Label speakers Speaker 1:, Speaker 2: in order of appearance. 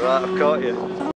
Speaker 1: Right, I've caught you.